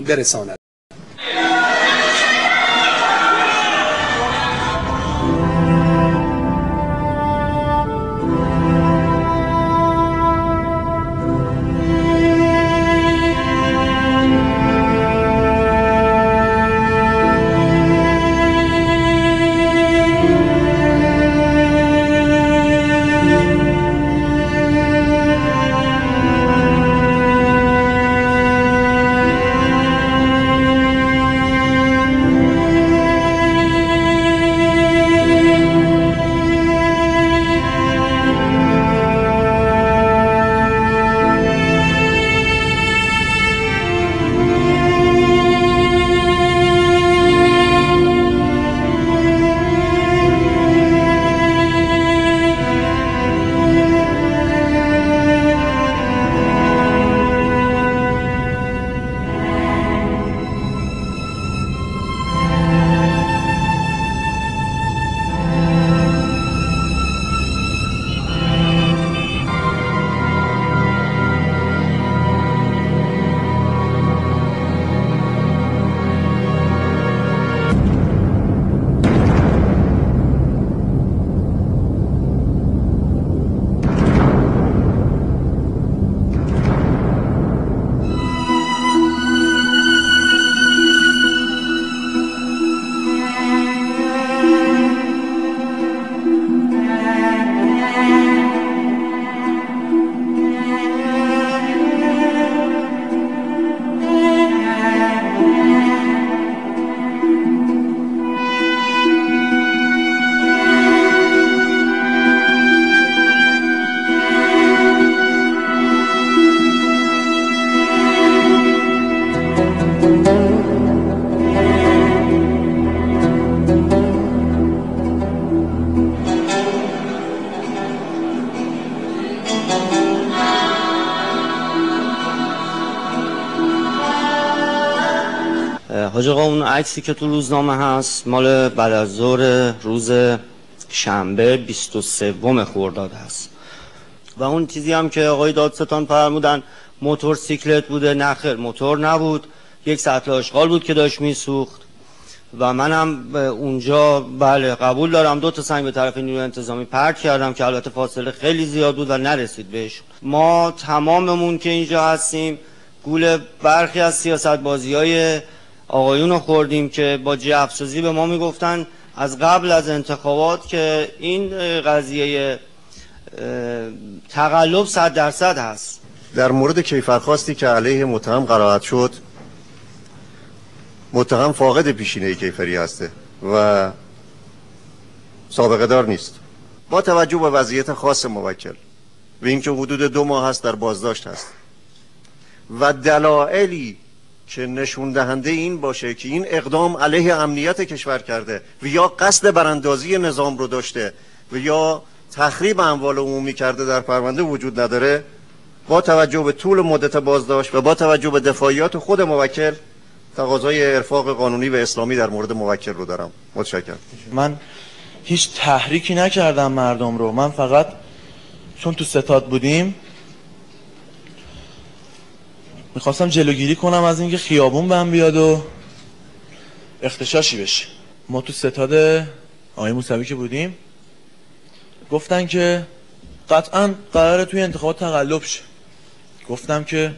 برساند. حاج آقا اون عکسی که تو روزنامه هست مال بعد از ظهر روز شنبه 23 خرداد هست. و اون چیزی هم که آقای دادستان فرمودن موتور سیکلت بوده. نخیر موتور نبود. یک سطل آشغال بود که داشت میسوخت. و منم اونجا بله قبول دارم. دو تا سنگ به طرف نیروی انتظامی پرت کردم که البته فاصله خیلی زیاد بود و نرسید بهش. ما تماممون که اینجا هستیم گول برخی از سیاست بازی های آقایون رو خوردیم که با جی افسازی به ما می‌گفتن از قبل از انتخابات که این قضیه تقلب صد درصد هست. در مورد کیفرخواستی که علیه متهم قرائت شد متهم فاقد پیشینه کیفری هسته و سابقه دار نیست. با توجه به وضعیت خاص موکل و اینکه حدود دو ماه هست در بازداشت هست و دلایلی که نشون دهنده این باشه که این اقدام علیه امنیت کشور کرده و یا قصد براندازی نظام رو داشته و یا تخریب اموال عمومی کرده در پرونده وجود نداره با توجه به طول مدت بازداشت و با توجه به دفاعیات خود موکل تقاضای ارفاق قانونی و اسلامی در مورد موکل رو دارم. متشکرم. من هیچ تحریکی نکردم مردم رو. من فقط چون تو ستاد بودیم می‌خواستم جلوگیری کنم از اینکه خیابون بهم بیاد و اختشاشی بشه. ما تو ستاد آقای موسوی که بودیم گفتن که قطعا قراره توی انتخابات تقلب شه. گفتم که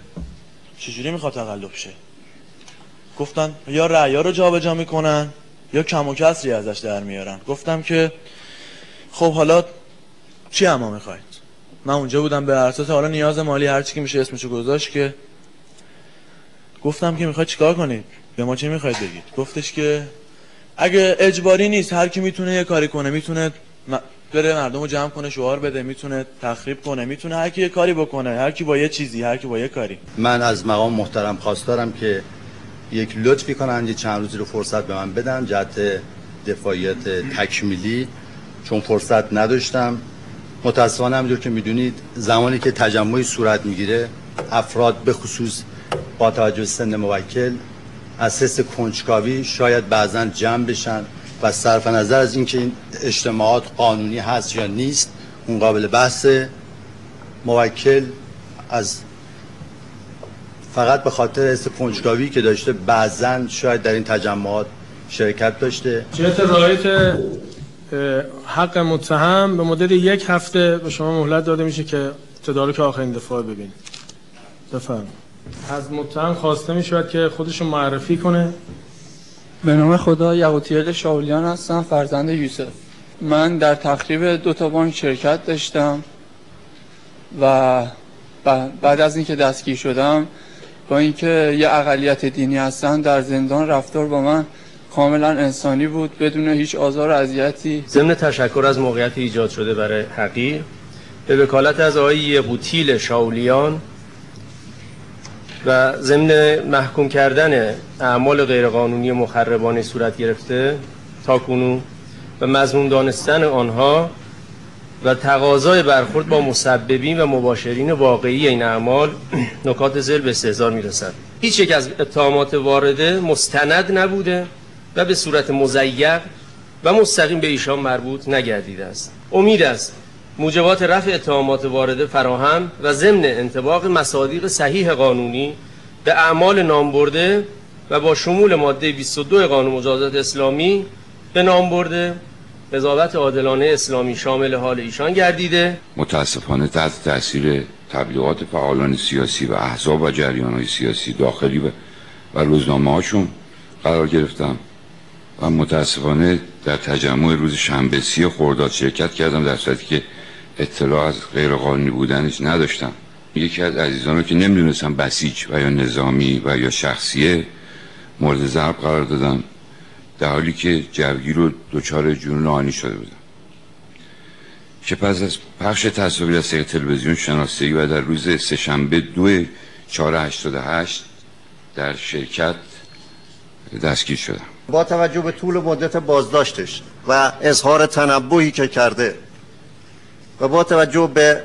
چجوری می‌خواد تقلب شه؟ گفتن یا رعیا رو جابجا می‌کنن یا کم و کسری ازش در میارن. گفتم که خب حالا چی اما می‌خواید؟ من اونجا بودم به اساس حالا نیاز مالی هر چی که میشه اسمشو گذاشت که گفتم که می‌خواید چیکار کنید به ما چی می‌خواید بگید گفتش که اگه اجباری نیست هر کی می‌تونه یه کاری کنه می‌تونه بره مردم رو جمع کنه شعار بده می‌تونه تخریب کنه می‌تونه هر کی یه کاری بکنه هر کی با یه چیزی هر کی با یه کاری. من از مقام محترم خواستارم که یک لطفی کنن یه چند روزی رو فرصت به من بدن. جهت دفاعیت تکمیلی. چون فرصت نداشتم. متاسفانه همینطور که می‌دونید زمانی که تجمعی صورت می‌گیره افراد به خصوص با توجه سن موکل از حس کنجکاوی شاید بعضا جمع بشن و صرف نظر از اینکه این اجتماعات قانونی هست یا نیست اون قابل بحث موکل از فقط به خاطر حس کنجکاوی که داشته بعضا شاید در این تجمعات شرکت داشته. جهت رعایت اه، حق متهم به مدت یک هفته به شما مهلت داده میشه که تدارک آخرین دفاع ببینید. بفرمایید. از متهم خواسته می‌شود که خودشو معرفی کنه. به نام خدا یقوتیل شاولیان هستم فرزند یوسف. من در تخریب دو تا بانک شرکت داشتم و بعد از اینکه دستگیر شدم با اینکه یه اقلیت دینی هستن در زندان رفتار با من کاملا انسانی بود بدون هیچ آزار و اذیتی. ضمن تشکر از موقعیت ایجاد شده برای حقیر به وکالت از آقای قوتیل شاولیان و ضمن محکوم کردن اعمال غیرقانونی مخربانه صورت گرفته تا و مضمون دانستن آنها و تقاضای برخورد با مسببین و مباشرین واقعی این اعمال نکات زل به استحضار می‌رسد. هیچ یک از اتهامات وارده مستند نبوده و به صورت مزیق و مستقیم به ایشان مربوط نگردیده است. امید است موجبات رفع اتهامات وارده فراهم و ضمن انطباق مصادیق صحیح قانونی به اعمال نام برده و با شمول ماده 22 قانون مجازات اسلامی به نام برده قضاوت عادلانه اسلامی شامل حال ایشان گردیده. متاسفانه تحت تاثیر تبلیغات فعالان سیاسی و احزاب و جریان های سیاسی داخلی و, و روزنامه قرار گرفتم. و متاسفانه در تجمع روز شنبه سی خرداد شرکت کردم در صورتی که اطلاع از غیرقانونی بودنش نداشتم. یکی از عزیزان رو که نمی‌دونستم بسیج و یا نظامی و یا شخصیه مورد ضرب قرار دادم. در حالی که جوگیر رو دچار جنون آنی شده بودم. که پس از پخش تصاویر از تلویزیون شناسایی و در روز سهشنبه دو چهار هشتاد هشت در شرکت دستگیر شدم. با توجه به طول مدت بازداشتش و اظهار تنبهی که کرده و با توجه به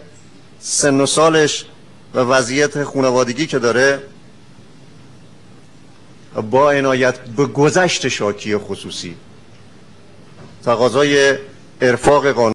سن و سالش و وضعیت خانوادگی که داره با عنایت به گذشت شاکی خصوصی. تقاضای ارفاق قانون